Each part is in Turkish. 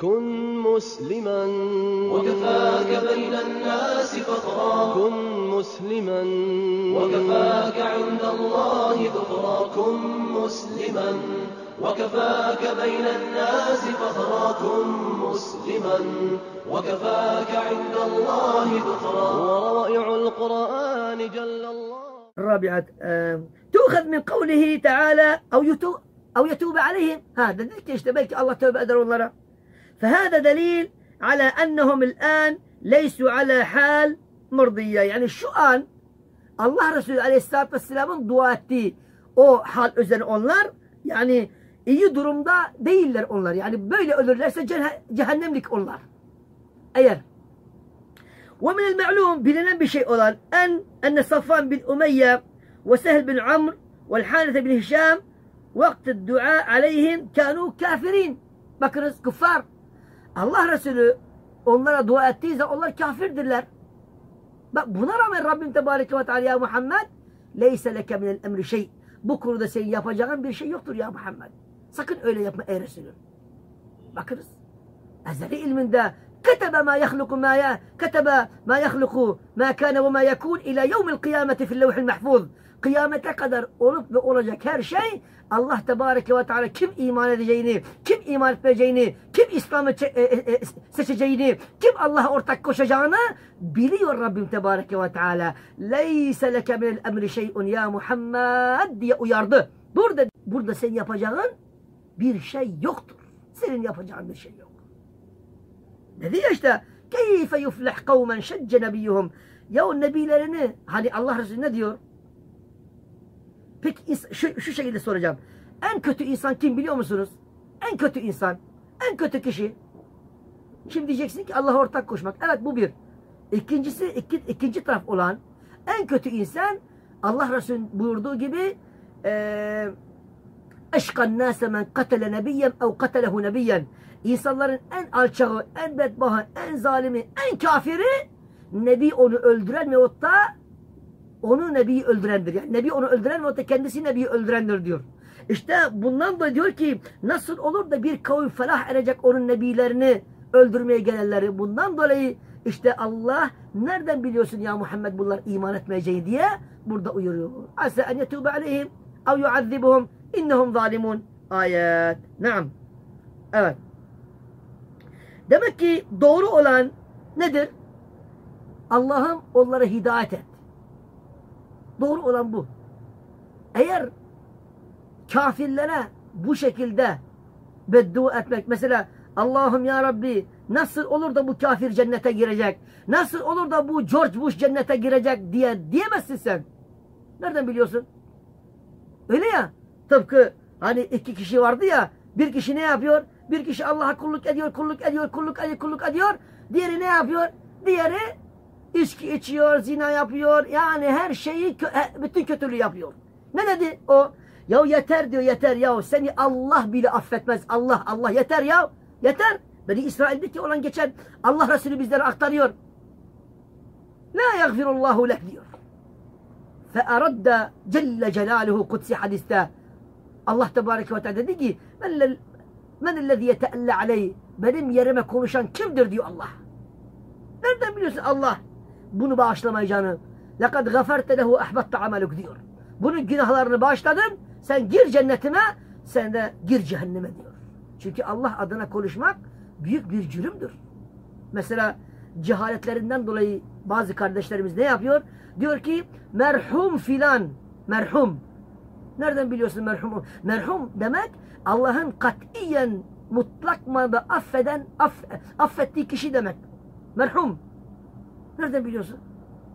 كن مسلما. وكفاك بين الناس فخرا كن مسلما. وكفاك عند الله ذخرا. كن مسلما. وكفاك بين الناس فخرا كن مسلما. وكفاك عند الله ذخرا. وروائع القرآن جل الله. الرابعة آه، تؤخذ من قوله تعالى أو يتوب أو يتوب عليهم. هذا ذلك يشتبك الله توبة أدر ونرى فهذا دليل على أنهم الآن ليسوا على حال مرضية يعني şu an Allah Resulü Aleyhisselatü Vesselam'ın dua ettiği o hal üzerine onlar yani iyi durumda değiller onlar. Yani böyle ölürlerse ceh- cehennemlik onlar. Eğer ومن المعلوم bilinen bir şey olan en enne Safvan bin Umeyye ve Sehl bin Amr ve Harith bin Hişam vakti dua aleyhim kanu kafirin. Bakınız kuffar. Allah Resulü onlara dua ettiği zaman onlar kafirdirler. Bak buna rağmen Rabbim Tebareke ve Teala ya Muhammed leyse leke minel emri şey. Bu konuda senin yapacağın bir şey yoktur ya Muhammed. Sakın öyle yapma ey Resulüm. Bakınız. Ezeli ilminde كتب ما يخلق ما ي... كتب ما يخلق ما كان وما يكون إلى يوم القيامة في اللوح المحفوظ Kıyamete kadar olup ve olacak her şey Allah Tebareke ve Teala kim iman edeceğini, kim iman etmeyeceğini, kim İslam'ı e- e- e- seçeceğini, kim Allah'a ortak koşacağını biliyor Rabbim Tebareke ve Teala. Leyse leke minel emri şey'un ya Muhammed diye uyardı. Burada, burada senin yapacağın bir şey yoktur. Senin yapacağın bir şey yok. Dedi ya işte keyfe yuflih kavmen şecce nebiyyuhum. Ya o nebilerini hani Allah Resulü ne diyor? Peki şu, şu şekilde soracağım. En kötü insan kim biliyor musunuz? En kötü insan. En kötü kişi. Şimdi diyeceksin ki Allah'a ortak koşmak. Evet bu bir. İkincisi iki, ikinci taraf olan en kötü insan Allah Resulü buyurduğu gibi eee eşkan nâse men katele nebiyyen ev katelehu nebiyyen. İnsanların en alçağı, en bedbahı, en zalimi, en kafiri Nebi onu öldüren veyahut da onu Nebi'yi öldürendir. Yani Nebi onu öldüren veyahut da kendisi Nebi'yi öldürendir diyor. İşte bundan da diyor ki nasıl olur da bir kavim felah erecek onun Nebilerini öldürmeye gelenleri. Bundan dolayı işte Allah nereden biliyorsun ya Muhammed bunlar iman etmeyeceğini diye burada uyuruyor. Asa en yetûbe aleyhim ev yuazzibuhum innehum zalimun. Ayet. Naam. Evet. Demek ki doğru olan nedir? Allah'ım onlara hidayet et. Doğru olan bu. Eğer kafirlere bu şekilde beddua etmek mesela Allah'ım ya Rabbi nasıl olur da bu kafir cennete girecek? Nasıl olur da bu George Bush cennete girecek diye diyemezsin sen. Nereden biliyorsun? Öyle ya. Tıpkı hani iki kişi vardı ya bir kişi ne yapıyor? Bir kişi Allah'a kulluk ediyor, kulluk ediyor, kulluk ediyor, kulluk ediyor. Diğeri ne yapıyor? Diğeri içki içiyor, zina yapıyor. Yani her şeyi, bütün kötülüğü yapıyor. Ne dedi o? Ya yeter diyor yeter ya. Seni Allah bile affetmez. Allah Allah yeter ya. Yeter. Beni İsrail'deki olan geçen Allah Resulü bizlere aktarıyor. La yagfirullahu lek diyor. Fearadda Celle Celaluhu Kudsi hadiste Allah Tebareke ve Teala dedi ki men ellezî yeteelle aleyh benim yerime konuşan kimdir diyor Allah. Nereden biliyorsun Allah bunu bağışlamayacağını? لَقَدْ غَفَرْتَ لَهُ اَحْبَطْتَ عَمَلُكَ diyor. Bunun günahlarını bağışladın. Sen gir cennetime, sen de gir cehenneme diyor. Çünkü Allah adına konuşmak büyük bir cürümdür. Mesela cehaletlerinden dolayı bazı kardeşlerimiz ne yapıyor? Diyor ki merhum filan, merhum. Nereden biliyorsun merhumu? Merhum demek Allah'ın katiyen mutlak manada affeden, aff, affettiği kişi demek. Merhum. Nereden biliyorsun?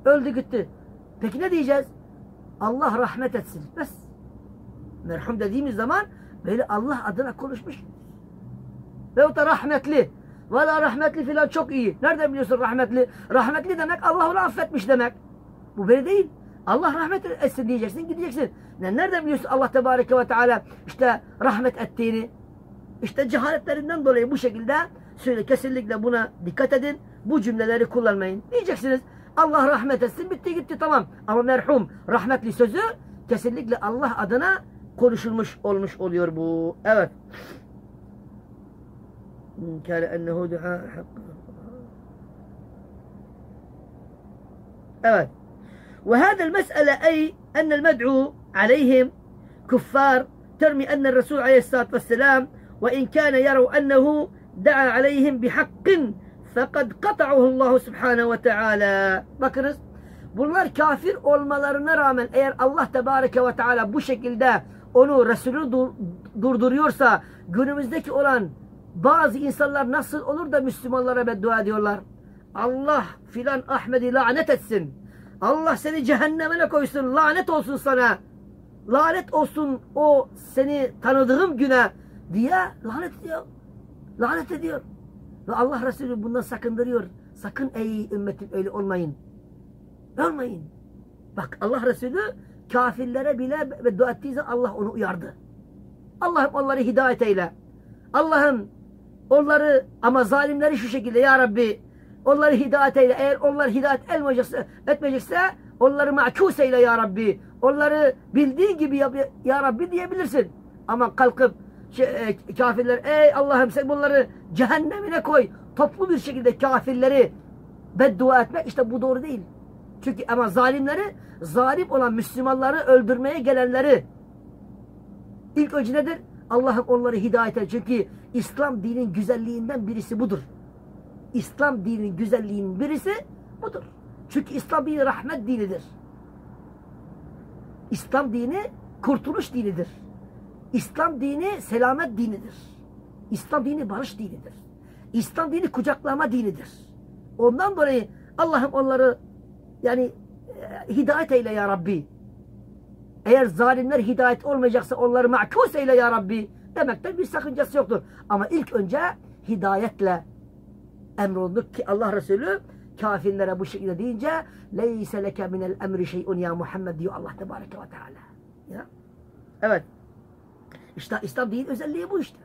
Öldü gitti. Peki ne diyeceğiz? Allah rahmet etsin. Bes. Merhum dediğimiz zaman böyle Allah adına konuşmuş. Veyahut da rahmetli. Valla rahmetli filan çok iyi. Nereden biliyorsun rahmetli? Rahmetli demek Allah onu affetmiş demek. Bu böyle değil. Allah rahmet etsin diyeceksin gideceksin. Ne Nereden biliyorsun Allah Tebareke ve Teala işte rahmet ettiğini? İşte cehaletlerinden dolayı bu şekilde söyle kesinlikle buna dikkat edin. Bu cümleleri kullanmayın. Diyeceksiniz Allah rahmet etsin bitti gitti tamam. Ama merhum rahmetli sözü kesinlikle Allah adına konuşulmuş olmuş oluyor bu. Evet. كان أنه دعاء حق أبد وهذا المسألة أي أن المدعو عليهم كفار ترمي أن الرسول عليه الصلاة والسلام وإن كان يروا أنه دعا عليهم بحق fakat kata'uhu subhanehu ve teala. Bakınız bunlar kafir olmalarına rağmen eğer Allah tebareke ve teala bu şekilde onu Resulü dur, durduruyorsa günümüzdeki olan bazı insanlar nasıl olur da Müslümanlara beddua ediyorlar? Allah filan Ahmet'i lanet etsin. Allah seni cehennemine koysun. Lanet olsun sana. Lanet olsun o seni tanıdığım güne diye lanet ediyor. Lanet ediyor. Ve Allah Resulü bundan sakındırıyor. Sakın ey ümmetim öyle olmayın. Olmayın. Bak Allah Resulü kafirlere bile beddua ettiği Allah onu uyardı. Allah'ım onları hidayet eyle. Allah'ım onları ama zalimleri şu şekilde ya Rabbi onları hidayet eyle. Eğer onlar hidayet etmeyecekse, etmeyecekse onları makus eyle ya Rabbi. Onları bildiğin gibi yap ya Rabbi diyebilirsin. Ama kalkıp kafirler ey Allah'ım sen bunları cehennemine koy. Toplu bir şekilde kafirleri beddua etmek işte bu doğru değil. Çünkü ama zalimleri zalim olan Müslümanları öldürmeye gelenleri ilk önce nedir? Allah'ım onları hidayet et. Çünkü İslam dinin güzelliğinden birisi budur. İslam dinin güzelliğinin birisi budur. Çünkü İslam dini rahmet dinidir. İslam dini kurtuluş dinidir. İslam dini selamet dinidir. İslam dini barış dinidir. İslam dini kucaklama dinidir. Ondan dolayı Allah'ım onları yani e, hidayet eyle ya Rabbi. Eğer zalimler hidayet olmayacaksa onları makus eyle ya Rabbi demekten bir sakıncası yoktur. Ama ilk önce hidayetle emrolunduk ki Allah Resulü kafirlere bu şekilde deyince leyse leke minel emri şey'un ya Muhammed diyor Allah Tebareke ve Teala. Ya. Evet. İşte İslam dinin özelliği bu işte.